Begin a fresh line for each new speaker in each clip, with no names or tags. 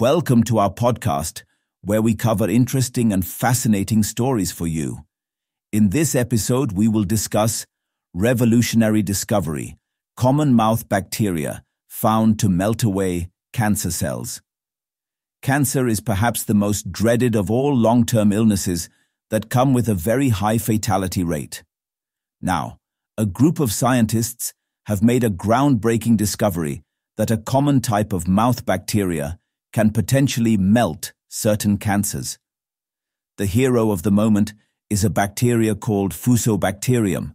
Welcome to our podcast, where we cover interesting and fascinating stories for you. In this episode, we will discuss revolutionary discovery, common mouth bacteria found to melt away cancer cells. Cancer is perhaps the most dreaded of all long-term illnesses that come with a very high fatality rate. Now, a group of scientists have made a groundbreaking discovery that a common type of mouth bacteria can potentially melt certain cancers. The hero of the moment is a bacteria called Fusobacterium,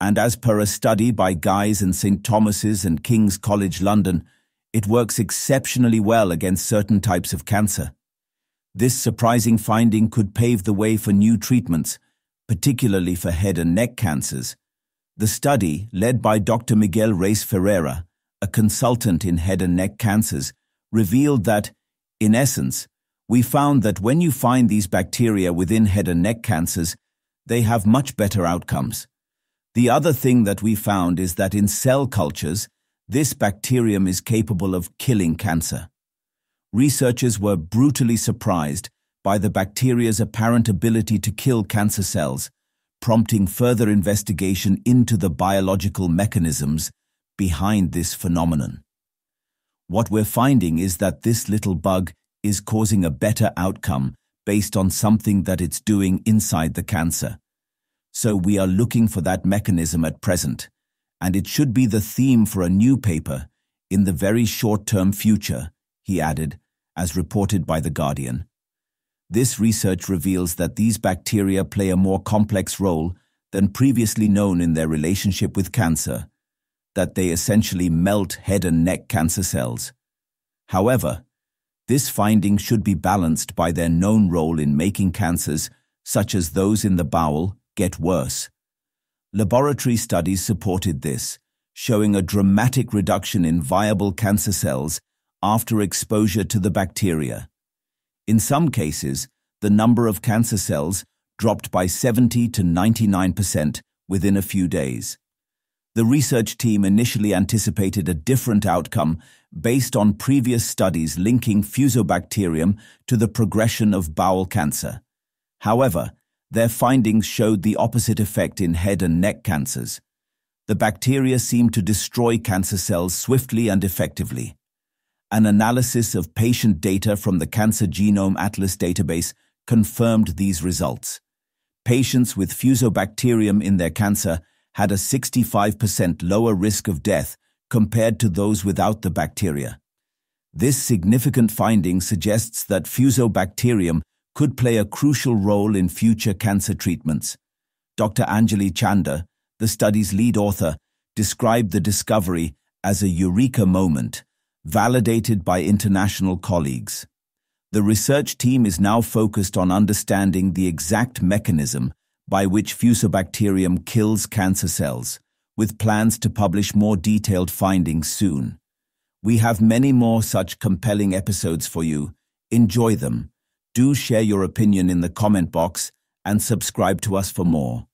and as per a study by Guy's and St. Thomas's and King's College London, it works exceptionally well against certain types of cancer. This surprising finding could pave the way for new treatments, particularly for head and neck cancers. The study, led by Dr. Miguel Reis Ferreira, a consultant in head and neck cancers, revealed that, in essence, we found that when you find these bacteria within head and neck cancers, they have much better outcomes. The other thing that we found is that in cell cultures, this bacterium is capable of killing cancer. Researchers were brutally surprised by the bacteria's apparent ability to kill cancer cells, prompting further investigation into the biological mechanisms behind this phenomenon. What we're finding is that this little bug is causing a better outcome based on something that it's doing inside the cancer. So we are looking for that mechanism at present, and it should be the theme for a new paper in the very short-term future, he added, as reported by The Guardian. This research reveals that these bacteria play a more complex role than previously known in their relationship with cancer, that they essentially melt head and neck cancer cells. However, this finding should be balanced by their known role in making cancers, such as those in the bowel, get worse. Laboratory studies supported this, showing a dramatic reduction in viable cancer cells after exposure to the bacteria. In some cases, the number of cancer cells dropped by 70 to 99% within a few days. The research team initially anticipated a different outcome based on previous studies linking Fusobacterium to the progression of bowel cancer. However, their findings showed the opposite effect in head and neck cancers. The bacteria seemed to destroy cancer cells swiftly and effectively. An analysis of patient data from the Cancer Genome Atlas database confirmed these results. Patients with Fusobacterium in their cancer had a 65% lower risk of death compared to those without the bacteria. This significant finding suggests that Fusobacterium could play a crucial role in future cancer treatments. Dr. Anjali Chander, the study's lead author, described the discovery as a eureka moment, validated by international colleagues. The research team is now focused on understanding the exact mechanism by which Fusobacterium kills cancer cells, with plans to publish more detailed findings soon. We have many more such compelling episodes for you. Enjoy them. Do share your opinion in the comment box and subscribe to us for more.